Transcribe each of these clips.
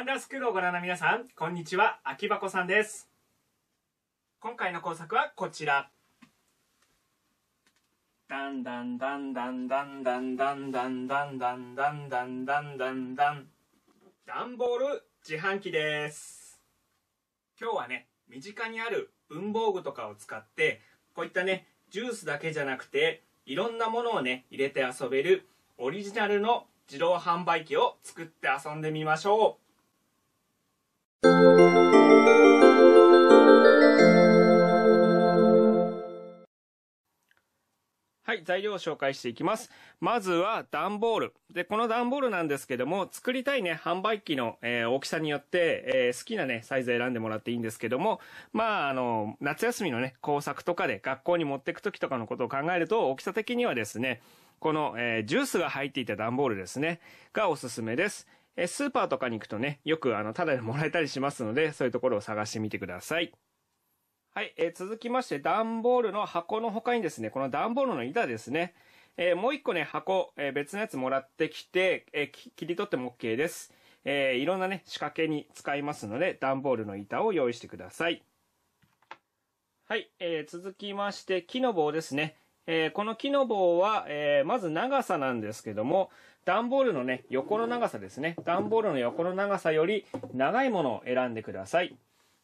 ワンダースクールをご覧の皆さん、こんにちは、秋箱さんです。今回の工作はこちら。ダンダンダンダンダンダンダンダンダンダンダンダンダンダンダンダンボール自販機です。今日はね、身近にある文房具とかを使って、こういったね、ジュースだけじゃなくて、いろんなものをね、入れて遊べるオリジナルの自動販売機を作って遊んでみましょう。はい、材料を紹介していきます。まずは段ボール。で、この段ボールなんですけども、作りたいね、販売機の、えー大きさによって、えー好きなね、サイズ選んでもらっていいんですけども、まあ、あの、夏休みのね、工作とかで学校に持っていくときとかのことを考えると、大きさ的にはですね、この、えージュースが入っていた段ボールですね、がおすすめです。えスーパーとかに行くとね、よくあの、ただでもらえたりしますので、そういうところを探してみてください。はい、えー続きまして、段ボールの箱の他にですね、この段ボールの板ですね、えーもう一個ね、箱、えー別のやつもらってきて、えー切り取っても OK です。えーいろんなね、仕掛けに使いますので、段ボールの板を用意してください。はい、えー続きまして、木の棒ですね。えーこの木の棒は、えーまず長さなんですけども、段ボールのね、横の長さですね。段ボールの横の長さより長いものを選んでください。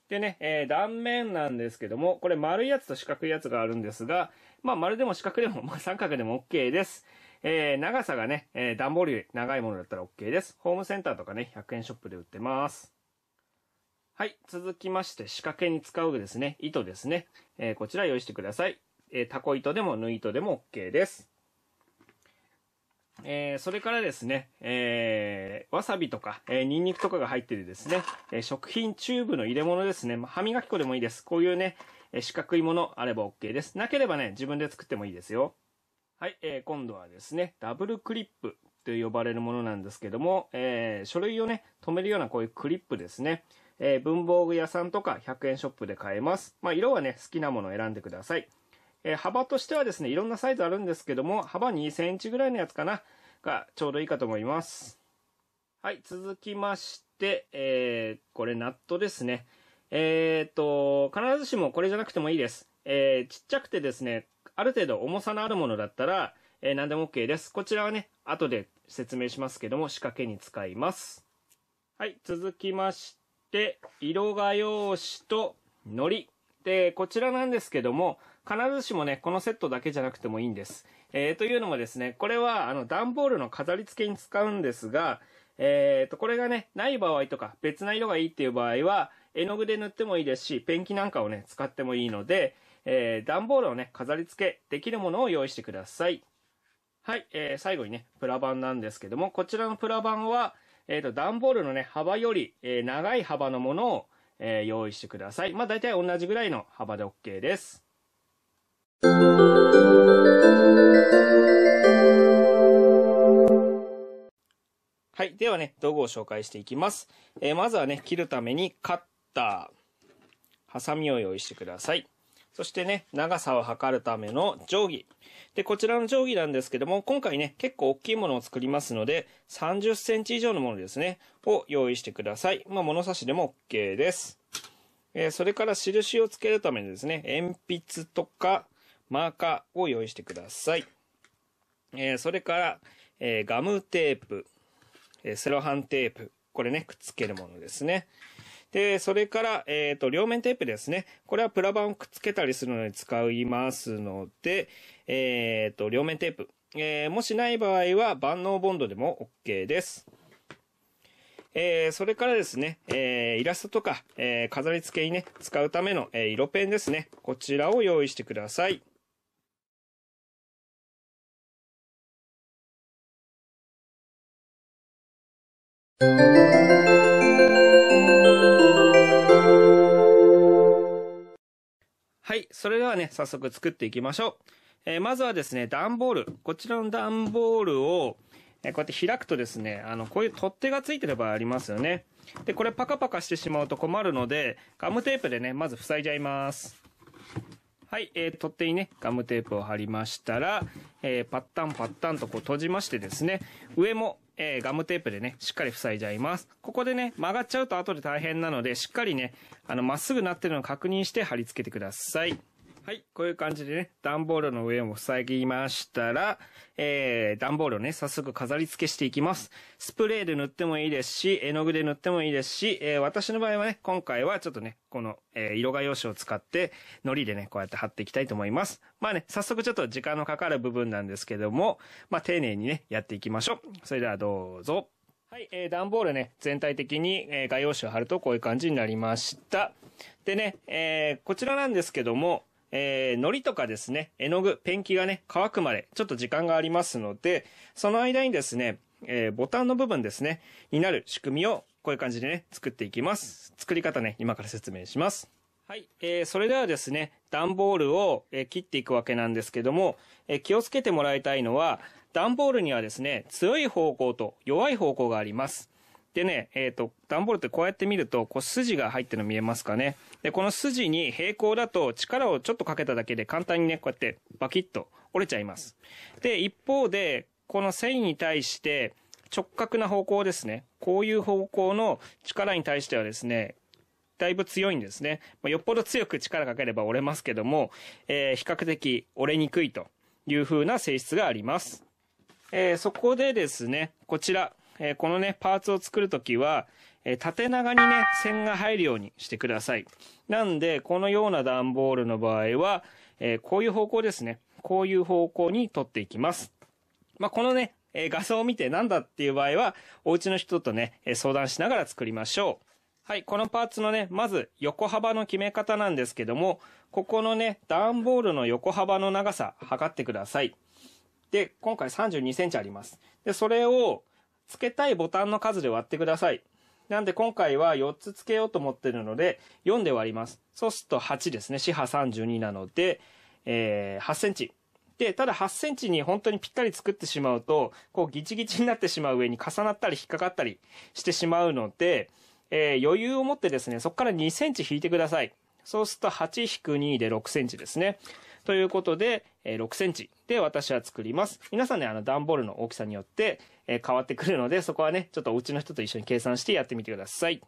でね、えー断面なんですけども、これ丸いやつと四角いやつがあるんですが、まあ丸でも四角でも、まあ、三角でも OK です。えー長さがね、えー段ボールより長いものだったら OK です。ホームセンターとかね、100円ショップで売ってます。はい、続きまして仕掛けに使うですね、糸ですね。えーこちら用意してください。えータコ糸でも縫い糸でも OK です。えーそれからですね、えーわさびとか、えーニンニクとかが入っているですね、えー食品チューブの入れ物ですね。まあ歯磨き粉でもいいです。こういうね、え四角いものあれば OK です。なければね、自分で作ってもいいですよ。はい、えー今度はですね、ダブルクリップと呼ばれるものなんですけども、えー書類をね、止めるようなこういうクリップですね。えー文房具屋さんとか100円ショップで買えます。まあ、色はね、好きなものを選んでください。えー幅としてはですね、いろんなサイズあるんですけども、幅2センチぐらいのやつかな、がちょうどいいかと思います。はい、続きまして、えーこれナットですね。えっ、と、必ずしもこれじゃなくてもいいです。えーちっちゃくてですね、ある程度重さのあるものだったら、えー何でも OK です。こちらはね、後で説明しますけども、仕掛けに使います。はい、続きまして、色画用紙と糊。で、こちらなんですけども、必ずしもね、このセットだけじゃなくてもいいんです。えーというのもですね、これはあの段ボールの飾り付けに使うんですが、えーと、これがね、ない場合とか、別な色がいいっていう場合は、絵の具で塗ってもいいですし、ペンキなんかをね、使ってもいいので、えー段ボールをね、飾り付けできるものを用意してください。はい、えー最後にね、プラ板なんですけども、こちらのプラ板は、えーと、段ボールのね、幅より、えー長い幅のものを、えー用意してください。まあ、大体同じぐらいの幅で OK です。はい。ではね、道具を紹介していきます。えーまずはね、切るためにカッター、ハサミを用意してください。そしてね、長さを測るための定規。で、こちらの定規なんですけども、今回ね、結構大きいものを作りますので、30センチ以上のものですね、を用意してください。まあ、物差しでも OK です。えーそれから印をつけるためにですね、鉛筆とかマーカーを用意してください。えーそれから、えーガムテープ、えーセロハンテープ、これね、くっつけるものですね。で、それから、えっ、と、両面テープですね。これはプラ板をくっつけたりするのに使いますので、えっ、と、両面テープ。えーもしない場合は万能ボンドでも OK です。えーそれからですね、えーイラストとか、えー飾り付けにね、使うための、えー色ペンですね。こちらを用意してください。はい。それではね、早速作っていきましょう。えーまずはですね、段ボール。こちらの段ボールを、えこうやって開くとですね、あの、こういう取っ手がついてる場合ありますよね。で、これパカパカしてしまうと困るので、ガムテープでね、まず塞いじゃいます。はい、えー取っ手にね、ガムテープを貼りましたら、えーパッタンパッタンとこう閉じましてですね、上もえー、ガムテープでね、しっかり塞いじゃいます。ここでね、曲がっちゃうと後で大変なので、しっかりね、あの、まっすぐなってるのを確認して貼り付けてください。はい。こういう感じでね、段ボールの上も塞ぎましたら、えー、段ボールをね、早速飾り付けしていきます。スプレーで塗ってもいいですし、絵の具で塗ってもいいですし、えー、私の場合はね、今回はちょっとね、この、えー、色画用紙を使って、糊でね、こうやって貼っていきたいと思います。まあね、早速ちょっと時間のかかる部分なんですけども、まあ丁寧にね、やっていきましょう。それではどうぞ。はい、えー、段ボールね、全体的に、えー、画用紙を貼るとこういう感じになりました。でね、えー、こちらなんですけども、えー、糊とかですね、絵の具、ペンキがね、乾くまでちょっと時間がありますので、その間にですね、えー、ボタンの部分ですね、になる仕組みをこういう感じでね、作っていきます。作り方ね、今から説明します。はい。えー、それではですね、段ボールを、えー、切っていくわけなんですけども、えー、気をつけてもらいたいのは、段ボールにはですね、強い方向と弱い方向があります。でね、えっ、ー、と、段ボールってこうやって見ると、こう筋が入ってるの見えますかね。で、この筋に平行だと力をちょっとかけただけで簡単にね、こうやってバキッと折れちゃいます。で、一方で、この繊維に対して直角な方向ですね。こういう方向の力に対してはですね、だいぶ強いんですね。まあ、よっぽど強く力かければ折れますけども、えー、比較的折れにくいという風な性質があります。えー、そこでですね、こちら、え、このね、パーツを作るときは、え、縦長にね、線が入るようにしてください。なんで、このような段ボールの場合は、え、こういう方向ですね。こういう方向に取っていきます。まあ、このね、え画像を見てなんだっていう場合は、お家の人とね、え相談しながら作りましょう。はい、このパーツのね、まず横幅の決め方なんですけども、ここのね、段ボールの横幅の長さ測ってください。で、今回32センチあります。で、それを、付けたいボタンの数で割ってください。なんで今回は4つ付けようと思ってるので、4で割ります。そうすると8ですね。四波32なので、えー、8センチ。で、ただ8センチに本当にぴったり作ってしまうと、こうギチギチになってしまう上に重なったり引っかかったりしてしまうので、えー、余裕を持ってですね、そこから2センチ引いてください。そうすると8-2で6センチですね。ということで、え6センチで私は作ります。皆さんね、あの、段ボールの大きさによって、え変わってくるので、そこはね、ちょっとお家の人と一緒に計算してやってみてください。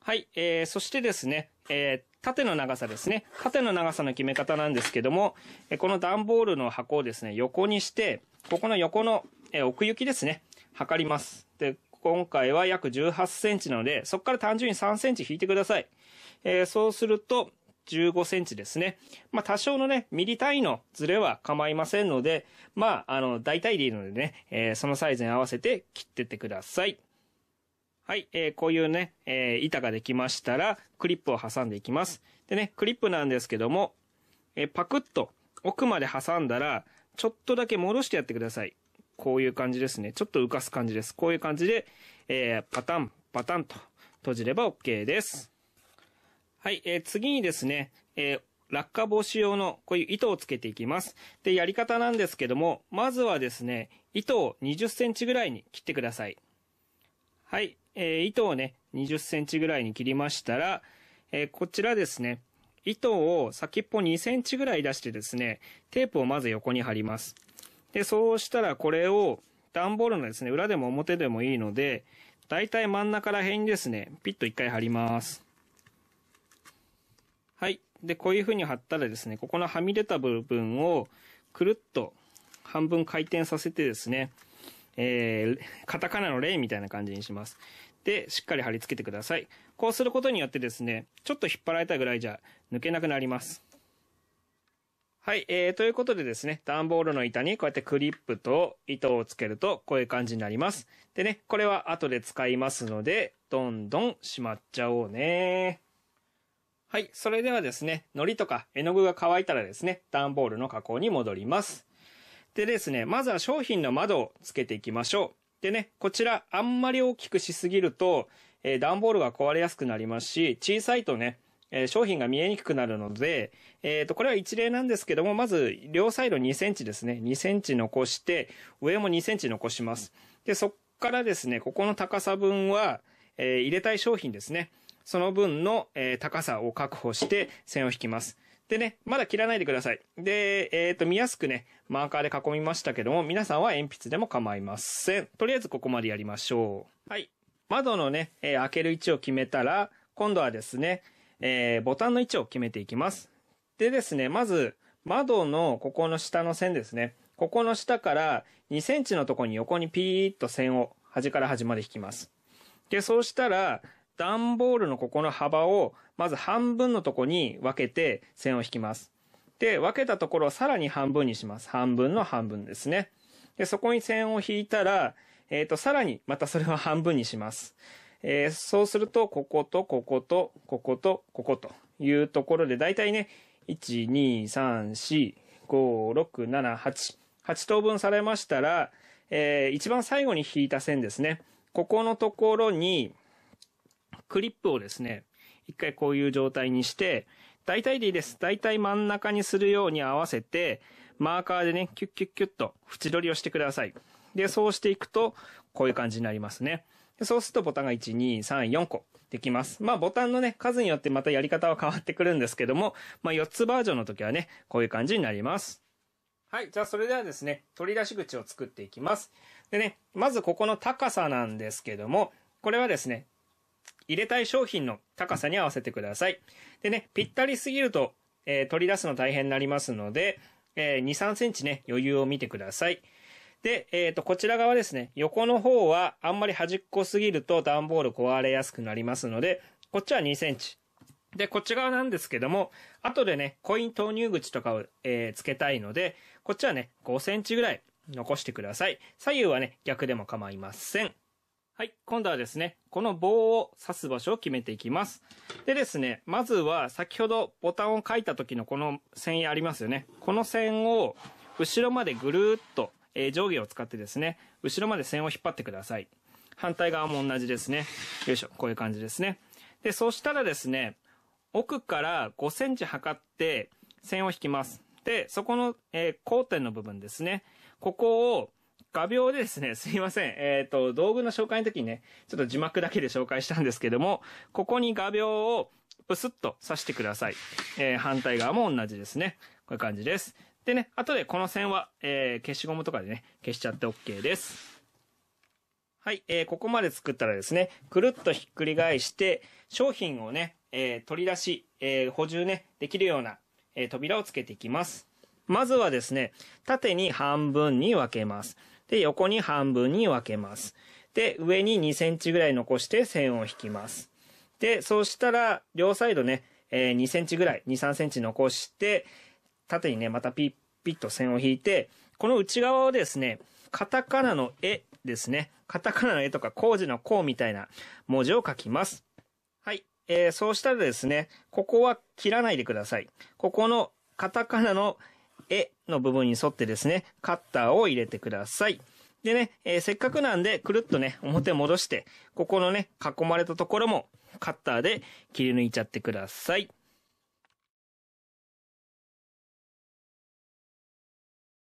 はい、えー、そしてですね、えー、縦の長さですね。縦の長さの決め方なんですけども、えこの段ボールの箱をですね、横にして、ここの横の、え奥行きですね、測ります。で、今回は約18センチなので、そこから単純に3センチ引いてください。えー、そうすると、15センチですね。まあ、多少のね、ミリ単位のズレは構いませんので、まあ、あの、大体でいいのでね、えー、そのサイズに合わせて切ってってください。はい、えー、こういうね、えー、板ができましたら、クリップを挟んでいきます。でね、クリップなんですけども、えー、パクッと奥まで挟んだら、ちょっとだけ戻してやってください。こういう感じですね。ちょっと浮かす感じです。こういう感じで、えー、パタン、パタンと閉じれば OK です。はい、えー、次にですね、えー、落下防止用のこういう糸をつけていきます。で、やり方なんですけども、まずはですね、糸を20センチぐらいに切ってください。はい、えー、糸をね、20センチぐらいに切りましたら、えー、こちらですね、糸を先っぽ2センチぐらい出してですね、テープをまず横に貼ります。で、そうしたらこれを段ボールのですね、裏でも表でもいいので、だいたい真ん中ら辺にですね、ピッと一回貼ります。はい。で、こういう風に貼ったらですね、ここのはみ出た部分をくるっと半分回転させてですね、えー、カタカナのレイみたいな感じにします。で、しっかり貼り付けてください。こうすることによってですね、ちょっと引っ張られたぐらいじゃ抜けなくなります。はい、えー、ということでですね、段ボールの板にこうやってクリップと糸をつけるとこういう感じになります。でね、これは後で使いますので、どんどんしまっちゃおうね。はい。それではですね、糊とか絵の具が乾いたらですね、段ボールの加工に戻ります。でですね、まずは商品の窓をつけていきましょう。でね、こちらあんまり大きくしすぎると、えー、段ボールが壊れやすくなりますし、小さいとね、えー、商品が見えにくくなるので、えっ、ー、と、これは一例なんですけども、まず両サイド2センチですね。2センチ残して、上も2センチ残します。で、そっからですね、ここの高さ分は、え入れたい商品ですね。その分の、えー、高さを確保して線を引きます。でね、まだ切らないでください。で、えっ、ー、と、見やすくね、マーカーで囲みましたけども、皆さんは鉛筆でも構いません。とりあえずここまでやりましょう。はい。窓のね、えー、開ける位置を決めたら、今度はですね、えー、ボタンの位置を決めていきます。でですね、まず、窓のここの下の線ですね。ここの下から2センチのとこに横にピーッと線を端から端まで引きます。で、そうしたら、段ボールのここの幅を、まず半分のとこに分けて線を引きます。で、分けたところをさらに半分にします。半分の半分ですね。で、そこに線を引いたら、えっ、ー、と、さらにまたそれを半分にします。えー、そうすると、こことこことこことここというところで、だいたいね、1、2、3、4、5、6、7、8、8等分されましたら、えー、一番最後に引いた線ですね。ここのところに、クリップをですね、一回こういう状態にして、大体でいいです。大体真ん中にするように合わせて、マーカーでね、キュッキュッキュッと縁取りをしてください。で、そうしていくと、こういう感じになりますね。でそうするとボタンが1、2、3、4個できます。まあボタンのね、数によってまたやり方は変わってくるんですけども、まあ4つバージョンの時はね、こういう感じになります。はい。じゃあそれではですね、取り出し口を作っていきます。でね、まずここの高さなんですけども、これはですね、入れたい商品の高さに合わせてください。でね、ぴったりすぎると、えー、取り出すの大変になりますので、えー、2、3センチね、余裕を見てください。で、えっ、ー、と、こちら側ですね、横の方はあんまり端っこすぎると段ボール壊れやすくなりますので、こっちは2センチ。で、こっち側なんですけども、後でね、コイン投入口とかを、えー、つけたいので、こっちはね、5センチぐらい残してください。左右はね、逆でも構いません。はい。今度はですね、この棒を刺す場所を決めていきます。でですね、まずは先ほどボタンを書いた時のこの線ありますよね。この線を後ろまでぐるーっと、えー、上下を使ってですね、後ろまで線を引っ張ってください。反対側も同じですね。よいしょ。こういう感じですね。で、そしたらですね、奥から5センチ測って線を引きます。で、そこの、えー、交点の部分ですね。ここを画鋲でですね、すいません。えっ、ー、と、道具の紹介の時にね、ちょっと字幕だけで紹介したんですけども、ここに画鋲をプスッと刺してください。えー、反対側も同じですね。こういう感じです。でね、後でこの線は、えー、消しゴムとかでね、消しちゃって OK です。はい、えー、ここまで作ったらですね、くるっとひっくり返して、商品をね、えー、取り出し、えー、補充ね、できるような、えー、扉をつけていきます。まずはですね、縦に半分に分けます。で、横に半分に分けます。で、上に2センチぐらい残して線を引きます。で、そうしたら、両サイドね、えー、2センチぐらい、2、3センチ残して、縦にね、またピッピッと線を引いて、この内側をですね、カタカナの絵ですね。カタカナの絵とか工事の工みたいな文字を書きます。はい。えー、そうしたらですね、ここは切らないでください。ここのカタカナの絵の部分に沿ってですね、カッターを入れてください。でね、えー、せっかくなんで、くるっとね、表戻して、ここのね、囲まれたところも、カッターで切り抜いちゃってください。